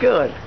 Good.